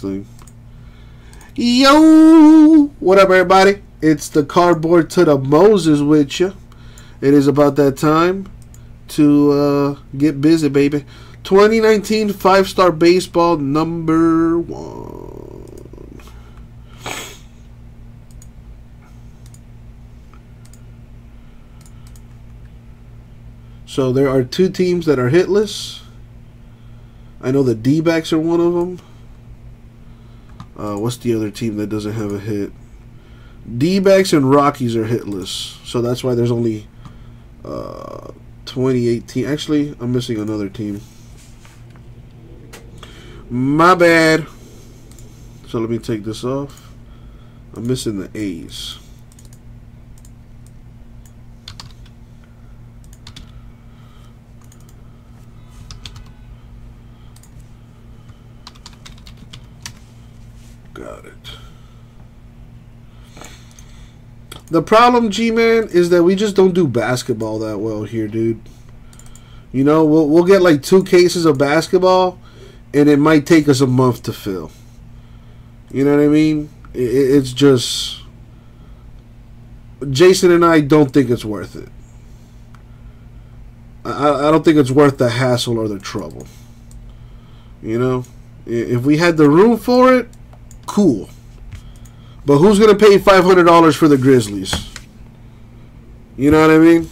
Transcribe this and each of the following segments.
thing. Yo! What up, everybody? It's the cardboard to the Moses with you. It is about that time to uh, get busy, baby. 2019 five star baseball number one. So there are two teams that are hitless. I know the D backs are one of them. Uh, what's the other team that doesn't have a hit? D backs and Rockies are hitless. So that's why there's only uh, 2018. Actually, I'm missing another team. My bad. So let me take this off. I'm missing the A's. Got it. The problem, G-Man, is that we just don't do basketball that well here, dude. You know, we'll, we'll get like two cases of basketball, and it might take us a month to fill. You know what I mean? It, it's just... Jason and I don't think it's worth it. I, I don't think it's worth the hassle or the trouble. You know? If we had the room for it, cool. But who's going to pay $500 for the Grizzlies? You know what I mean?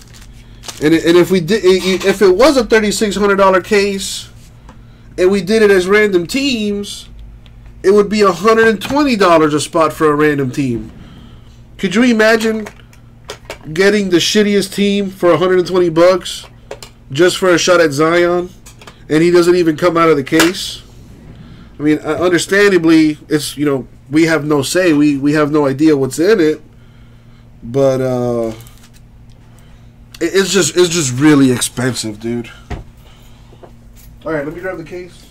And, and if we did if it was a $3600 case and we did it as random teams, it would be $120 a spot for a random team. Could you imagine getting the shittiest team for 120 bucks just for a shot at Zion and he doesn't even come out of the case? I mean, uh, understandably, it's you know we have no say. We we have no idea what's in it, but uh, it's just it's just really expensive, dude. All right, let me grab the case.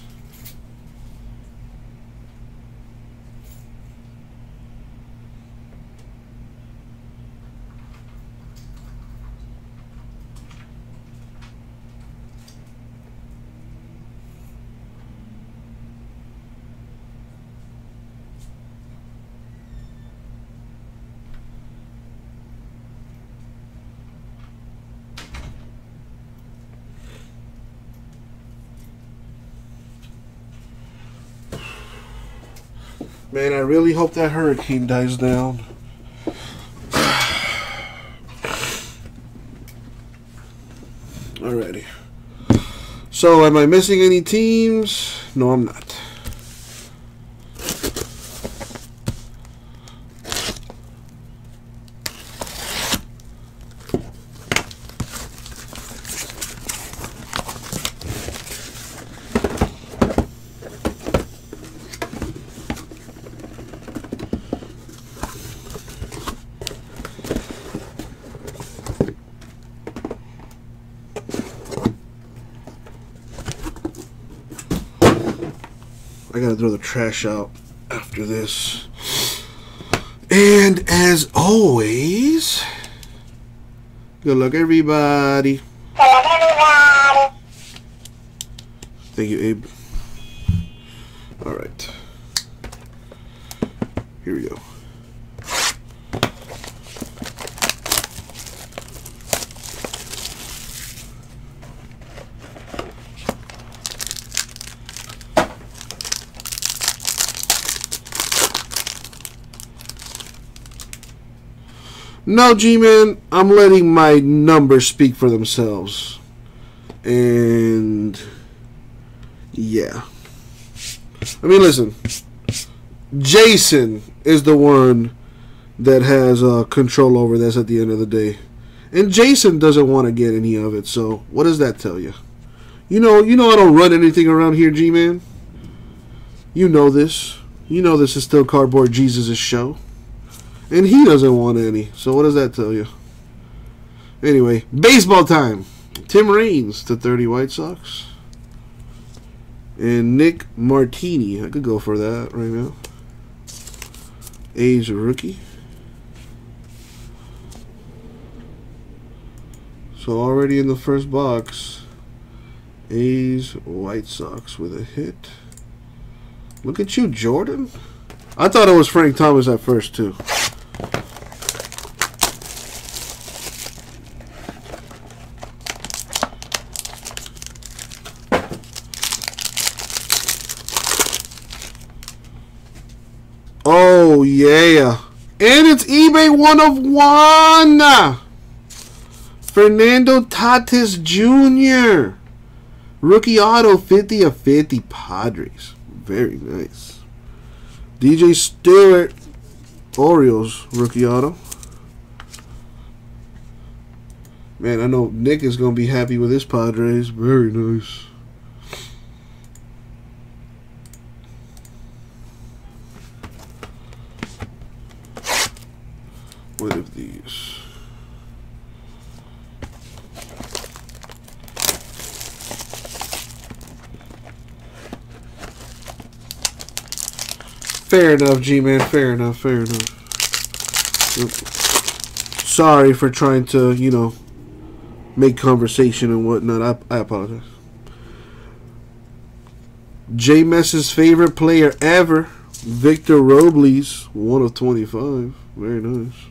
Man, I really hope that hurricane dies down. Alrighty. So, am I missing any teams? No, I'm not. I gotta throw the trash out after this. And as always, good luck, everybody. Thank you, Abe. All right. Here we go. No, G-Man, I'm letting my numbers speak for themselves. And yeah. I mean, listen. Jason is the one that has uh, control over this at the end of the day. And Jason doesn't want to get any of it. So, what does that tell you? You know, you know I don't run anything around here, G-Man. You know this. You know this is still Cardboard Jesus' show. And he doesn't want any. So what does that tell you? Anyway, baseball time. Tim Raines to 30 White Sox. And Nick Martini. I could go for that right now. A's rookie. So already in the first box, A's White Sox with a hit. Look at you, Jordan. I thought it was Frank Thomas at first, too. Oh, yeah. And it's eBay one of one. Fernando Tatis Jr. Rookie auto 50 of 50 Padres. Very nice. DJ Stewart Orioles rookie auto. Man, I know Nick is going to be happy with his Padres. Very nice. Fair enough, G-Man. Fair enough, fair enough. Sorry for trying to, you know, make conversation and whatnot. I, I apologize. J Mess's favorite player ever, Victor Robles, 1 of 25. Very nice.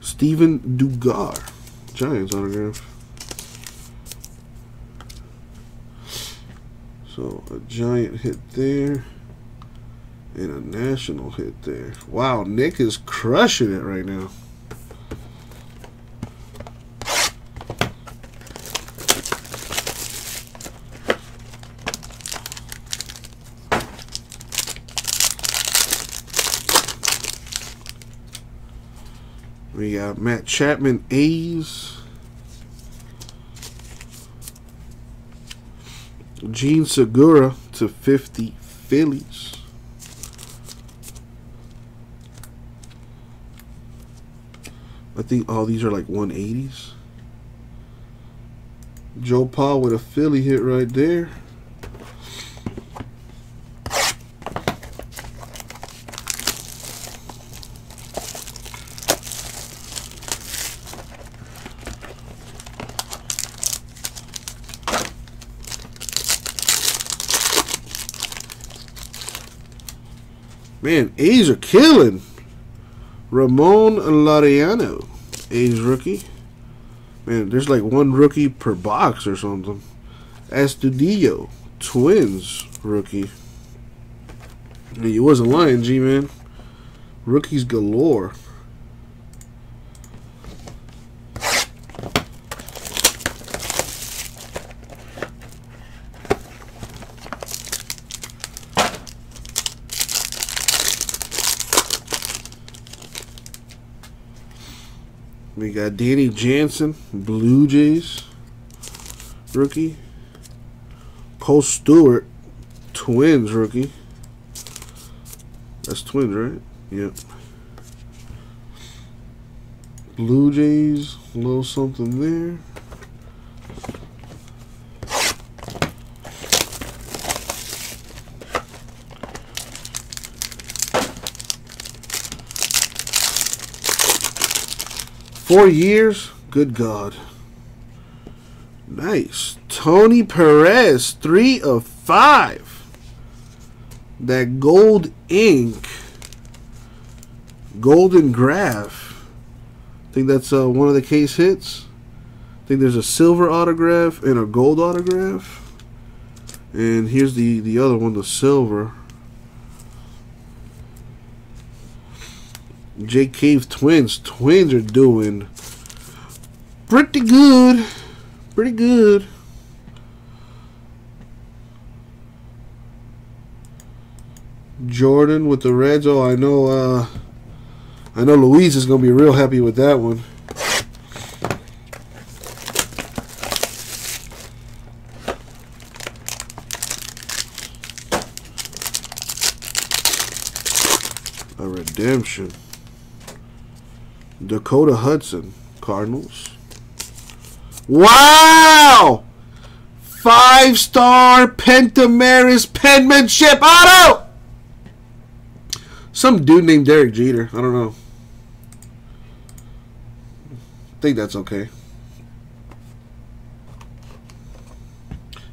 Steven Duggar, Giants autograph. So a giant hit there. And a national hit there. Wow, Nick is crushing it right now. We got Matt Chapman A's. Jean Segura to 50 Phillies. I think all these are like 180s. Joe Paul with a Philly hit right there. Man, A's are killing. Ramon Laureano, A's rookie. Man, there's like one rookie per box or something. Astudillo, Twins rookie. Hey, you wasn't lying, G-Man. Rookies galore. We got Danny Jansen, Blue Jays, rookie. Kohl Stewart, Twins rookie. That's Twins, right? Yep. Blue Jays, a little something there. Four years? Good God. Nice. Tony Perez, three of five. That gold ink. Golden graph. I think that's uh, one of the case hits. I think there's a silver autograph and a gold autograph. And here's the, the other one, the silver. Jake Cave Twins. Twins are doing pretty good. Pretty good. Jordan with the Reds. Oh, I know. Uh, I know Louise is gonna be real happy with that one. A redemption. Dakota Hudson, Cardinals. Wow! Five star Pentamerous penmanship auto! Some dude named Derek Jeter. I don't know. I think that's okay.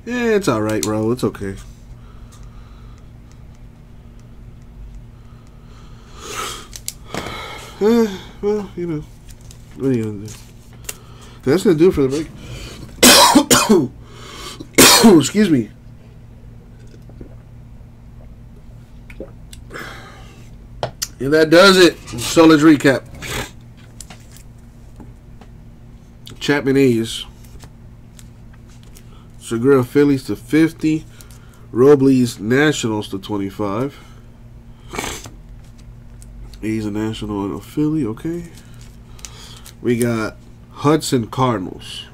Yeah, it's alright, bro. It's okay. Eh well, you know, what are you gonna do? That's gonna do it for the break. Excuse me. And that does it. So let's recap. Chapman A's. Segura Phillies to 50. Robles Nationals to 25. A's a National and a Philly, okay. We got Hudson Cardinals.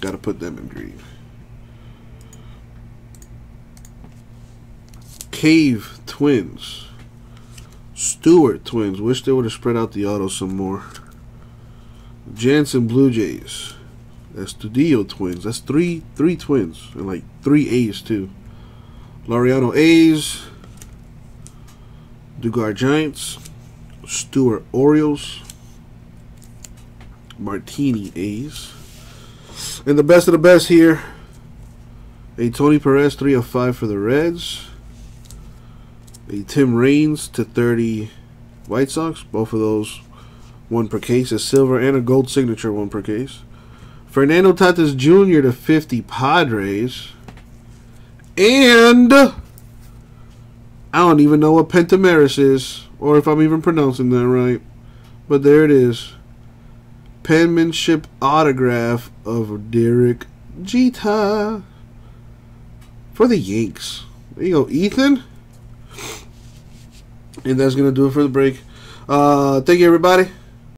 Got to put them in green. Cave Twins. Stewart Twins. Wish they would have spread out the auto some more. Jansen Blue Jays. Studio Twins. That's three three twins and like three A's too. Laureano A's. Duggar Giants. Stewart Orioles. Martini A's. And the best of the best here. A Tony Perez 3 of 5 for the Reds. A Tim Raines to 30 White Sox. Both of those one per case. A silver and a gold signature one per case. Fernando Tatis Jr. to 50 Padres. And I don't even know what Pentamerous is, or if I'm even pronouncing that right. But there it is. Penmanship autograph of Derek Jeter for the Yanks. There you go, Ethan. And that's going to do it for the break. Uh, thank you, everybody.